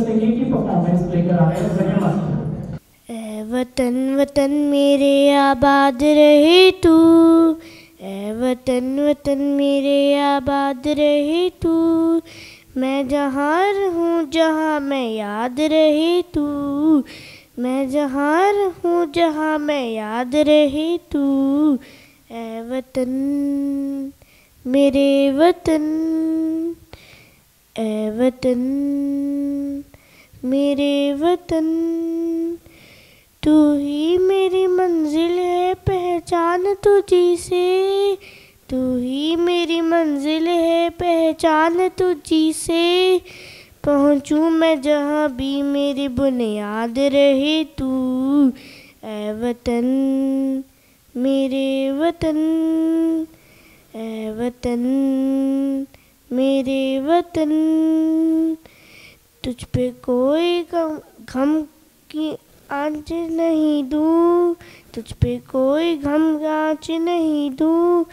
Singing की performance लेकर आए हैं धन्यवाद वतन वतन मेरे आबाद रहे तू। ए वतन वतन मेरे आबाद रहे तू। मैं जहाँ रहूँ जहाँ मैं याद रहे तू। मैं जहाँ रहूँ जहाँ मैं याद रहे तू। ए वतन मेरे वतन ए वतन मेरे वतन, तू ही मेरी मंजिल है, पहचान तुझी से। तू ही मेरी मंजिल है, पहचान तुझी से। पहुँचूँ मैं जहाँ भी मेरी बुनियाद रहे तू। ए वतन, मेरे वतन ए वतन, मेरे वतन। तुझ पे कोई गम गम की आँच नहीं दूँ। तुझ पे कोई गम आँच नहीं दूँ।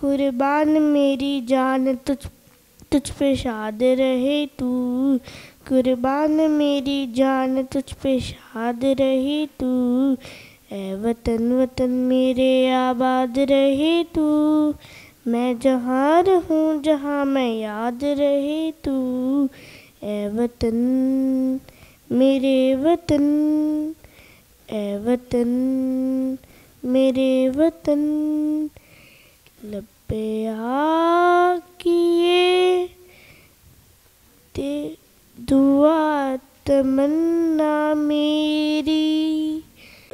कुर्बान मेरी जान, तुझ तुझ पे शाद रहे तू। कुर्बान मेरी जान तुझ पे शाद रहे तू। ए वतन वतन मेरे आबाद रहे तू। मैं जहाँ रहूँ जहाँ मैं याद रहे तू। ए वतन मेरे वतन ए वतन मेरे वतन लबे किए ते दुआ तमन्ना मेरी।